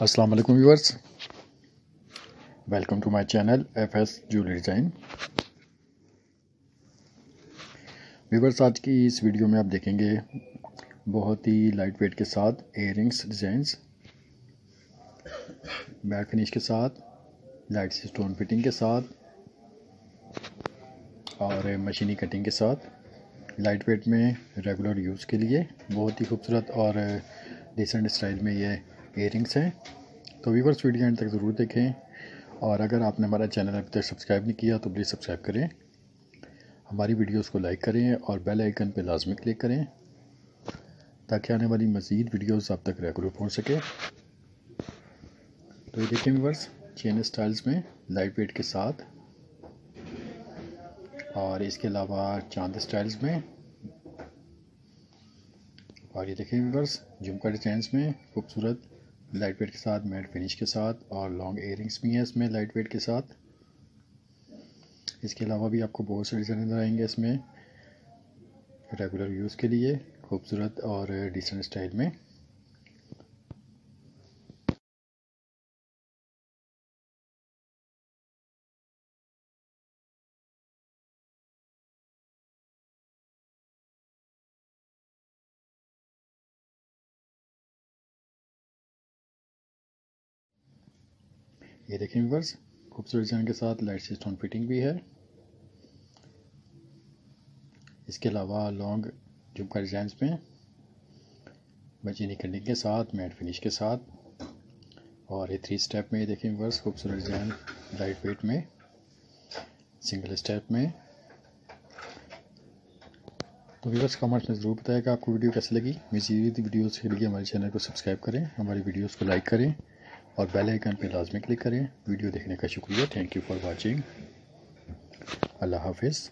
अस्सलाम वालेकुम viewers welcome to my channel F S jewellery design viewers आज की इस वीडियो में आप देखेंगे बहुत ही लाइट वेट के साथ एयरिंग्स डिज़ाइंस बैक फिनिश के साथ लाइट स्टोन फिटिंग के साथ, और मशीनी कटिंग के साथ लाइट वेट में रेगुलर यूज़ के लिए बहुत ही खूबसूरत और डिसेंट स्टाइल में ये इयरिंग्स हैं तो वीवर्स वीडियो एंड तक ज़रूर देखें। और अगर आपने हमारा चैनल अभी तक सब्सक्राइब नहीं किया तो प्लीज़ सब्सक्राइब करें। हमारी वीडियोस को लाइक करें और बेल आइकन पर लाजमी क्लिक करें, ताकि आने वाली मज़ीद वीडियोस आप तक रेगुलर पहुँच सके। तो ये देखें वीवर्स चेन स्टाइल्स में लाइट वेट के साथ। और इसके अलावा चाँद स्टाइल्स में। और ये देखें वीवर्स झुमका डिजाइंस में खूबसूरत लाइट वेट के साथ मैट फिनिश के साथ और लॉन्ग एयरिंग्स भी हैं इसमें लाइट वेट के साथ। इसके अलावा भी आपको बहुत से डिज़ाइन नज़र आएँगे इसमें। रेगुलर यूज़ के लिए, खूबसूरत और डिसेंट स्टाइल में। ये देखें व्यूवर्स खूबसूरत डिज़ाइन के साथ लाइट सी स्टोन फिटिंग भी है। इसके अलावा लॉन्ग झुमका डिज़ाइन में बचीनी कटिंग के साथ मैट फिनिश के साथ, और ये थ्री स्टेप में देखें व्यूवर्स खूबसूरत डिज़ाइन लाइट वेट में सिंगल स्टेप में। तो व्यूवर्स कमेंट्स में ज़रूर बताएगा आपको वीडियो कैसी लगी। मजीद वीडियोज़ के लिए हमारे चैनल को सब्सक्राइब करें, हमारी वीडियोज़ को लाइक करें। और बेल आइकन पे लाजमी क्लिक करें। वीडियो देखने का शुक्रिया। थैंक यू फॉर वाचिंग अल्लाह हाफिज़।